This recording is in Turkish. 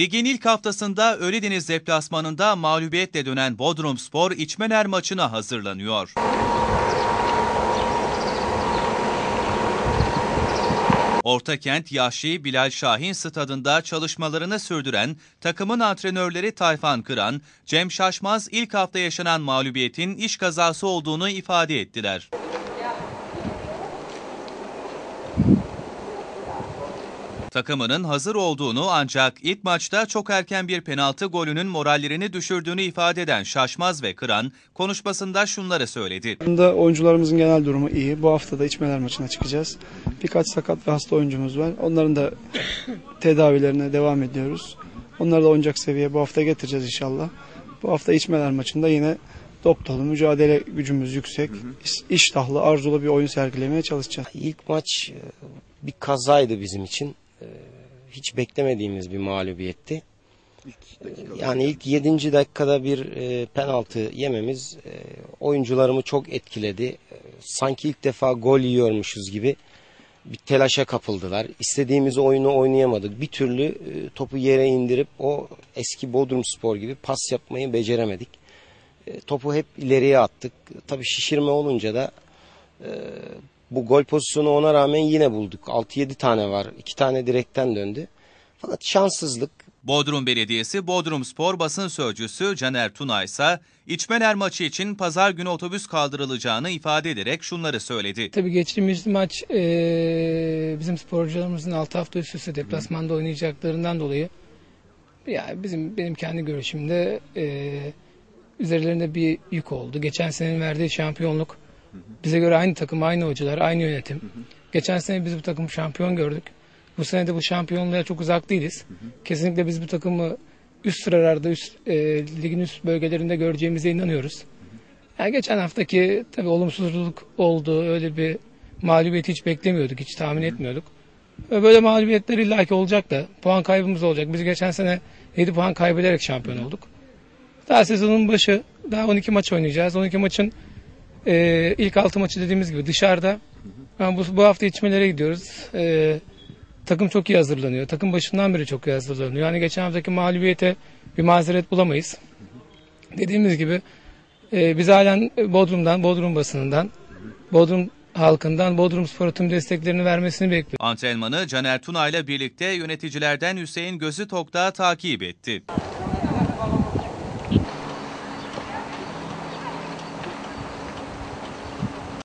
Ligin ilk haftasında Ölüdeniz deplasmanında mağlubiyetle dönen Bodrumspor İçmener maçına hazırlanıyor. Ortakent Yahşi Bilal Şahin stadında çalışmalarını sürdüren takımın antrenörleri Tayfan Kıran, Cem Şaşmaz ilk hafta yaşanan mağlubiyetin iş kazası olduğunu ifade ettiler. Takımının hazır olduğunu ancak ilk maçta çok erken bir penaltı golünün morallerini düşürdüğünü ifade eden Şaşmaz ve Kıran konuşmasında şunları söyledi. Bunda oyuncularımızın genel durumu iyi. Bu hafta da içmeler maçına çıkacağız. Birkaç sakat ve hasta oyuncumuz var. Onların da tedavilerine devam ediyoruz. Onları da oynayacak seviyeye bu hafta getireceğiz inşallah. Bu hafta içmeler maçında yine dop dolu mücadele gücümüz yüksek. iş- iştahlı, arzulu bir oyun sergilemeye çalışacağız. İlk maç e, bir kazaydı bizim için. E, Hiç beklemediğimiz bir mağlubiyetti. Yani ilk 7. dakikada bir e, penaltı yememiz e, oyuncularımı çok etkiledi. E, Sanki ilk defa gol yiyormuşuz gibi bir telaşa kapıldılar. İstediğimiz oyunu oynayamadık. Bir türlü e, topu yere indirip o eski Bodrum Spor gibi pas yapmayı beceremedik. E, Topu hep ileriye attık. Tabii şişirme olunca da bu gol pozisyonu ona rağmen yine bulduk. 6-7 tane var. 2 tane direkten döndü. Fakat şanssızlık. Bodrum Belediyesi Bodrum Spor basın sözcüsü Caner Tuna ise İçmeler maçı için pazar günü otobüs kaldırılacağını ifade ederek şunları söyledi. Tabii geçtiğimiz maç eee, bizim sporcularımızın 6 hafta üst üste deplasmanda oynayacaklarından dolayı yani bizim benim kendi görüşümde eee, üzerlerinde bir yük oldu. Geçen senenin verdiği şampiyonluk bize göre aynı takım, aynı hocalar, aynı yönetim. Geçen sene biz bu takımı şampiyon gördük. Bu sene de bu şampiyonluğa çok uzak değiliz. Kesinlikle biz bu takımı üst sıralarda, üst, eee, ligin üst bölgelerinde göreceğimize inanıyoruz. Yani geçen haftaki tabii olumsuzluk oldu. Öyle bir mağlubiyet hiç beklemiyorduk, hiç tahmin etmiyorduk. Böyle mağlubiyetler illaki olacak da puan kaybımız olacak. Biz geçen sene 7 puan kaybederek şampiyon olduk. Daha sezonun başı daha 12 maç oynayacağız. 12 maçın e, ilk 6 maçı dediğimiz gibi dışarıda. Yani bu, bu hafta içmelere gidiyoruz. E, takım çok iyi hazırlanıyor. Takım başından beri çok iyi hazırlanıyor. Yani geçen haftaki mağlubiyete bir mazeret bulamayız. Dediğimiz gibi ee, biz halen Bodrum'dan, Bodrum basınından, Bodrum halkından, Bodrum Spor'a tüm desteklerini vermesini bekliyoruz. Antrenmanı Caner Tuna ile birlikte yöneticilerden Hüseyin Gözü Tok'ta takip etti.